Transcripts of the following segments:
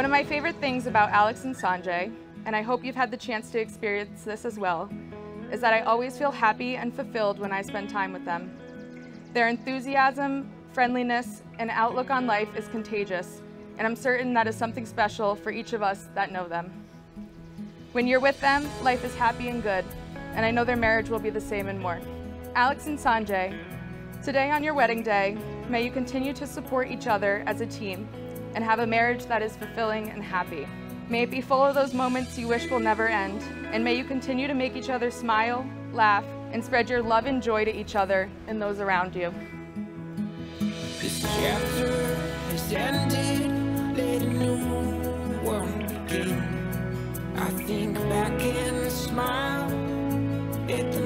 One of my favorite things about Alex and Sanjay, and I hope you've had the chance to experience this as well, is that I always feel happy and fulfilled when I spend time with them. Their enthusiasm, friendliness, and outlook on life is contagious, and I'm certain that is something special for each of us that know them. When you're with them, life is happy and good, and I know their marriage will be the same and more. Alex and Sanjay, today on your wedding day, may you continue to support each other as a team and have a marriage that is fulfilling and happy. May it be full of those moments you wish will never end, and may you continue to make each other smile, laugh, and spread your love and joy to each other and those around you. This chapter ended, let one. I think back and smile at the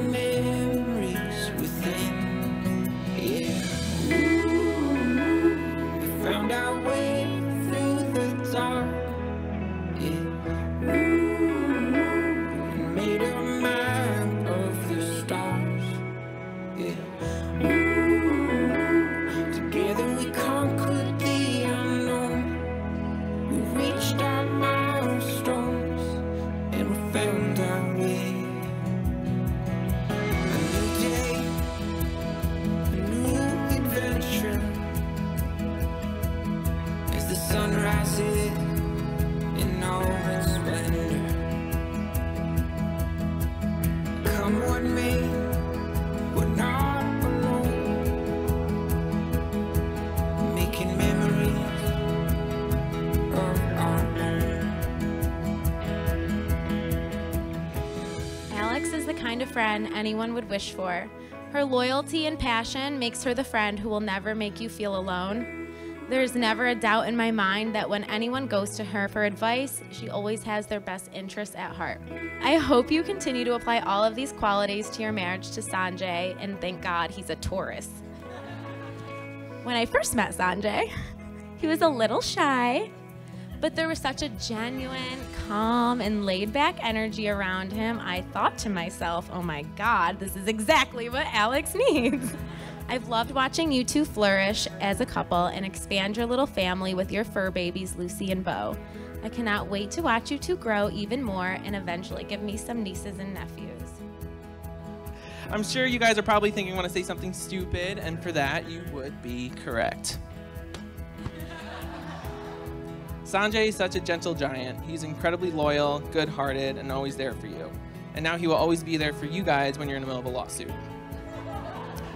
friend anyone would wish for. Her loyalty and passion makes her the friend who will never make you feel alone. There's never a doubt in my mind that when anyone goes to her for advice, she always has their best interests at heart. I hope you continue to apply all of these qualities to your marriage to Sanjay, and thank God he's a Taurus. When I first met Sanjay, he was a little shy, but there was such a genuine, calm, and laid back energy around him. I thought to myself, oh my God, this is exactly what Alex needs. I've loved watching you two flourish as a couple and expand your little family with your fur babies, Lucy and Bo. I cannot wait to watch you two grow even more and eventually give me some nieces and nephews. I'm sure you guys are probably thinking I want to say something stupid, and for that, you would be correct. Sanjay is such a gentle giant. He's incredibly loyal, good hearted, and always there for you. And now he will always be there for you guys when you're in the middle of a lawsuit.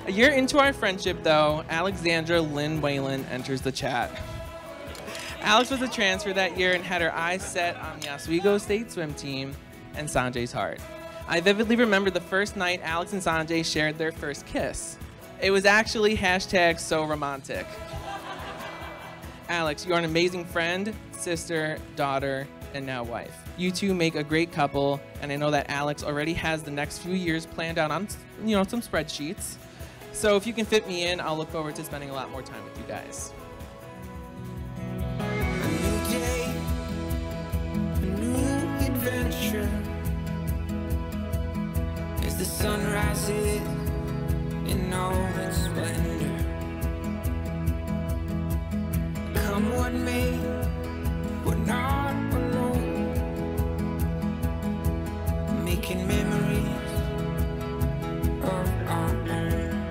A year into our friendship, though, Alexandra Lynn Whalen enters the chat. Alex was a transfer that year and had her eyes set on the Oswego State swim team and Sanjay's heart. I vividly remember the first night Alex and Sanjay shared their first kiss. It was actually hashtag so romantic. Alex, you are an amazing friend, sister, daughter, and now wife. You two make a great couple, and I know that Alex already has the next few years planned out on, you know, some spreadsheets. So if you can fit me in, I'll look forward to spending a lot more time with you guys. As the sun rises in all its splendor. What may, we're not alone. Making memories of our own.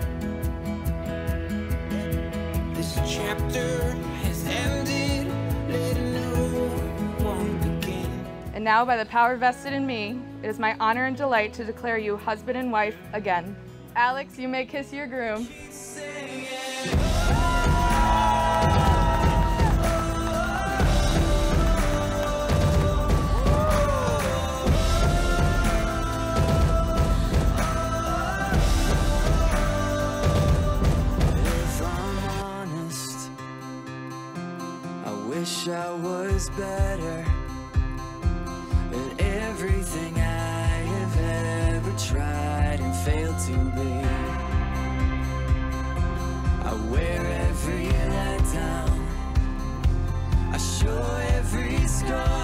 This chapter has ended. Let new one begin. And now, by the power vested in me, it is my honor and delight to declare you husband and wife again. Alex, you may kiss your groom. Wish I was better at everything I have ever tried and failed to be. I wear every let down, I show every scar,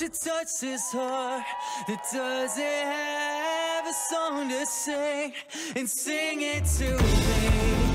Won't you touch this heart that doesn't have a song to sing and sing it to me?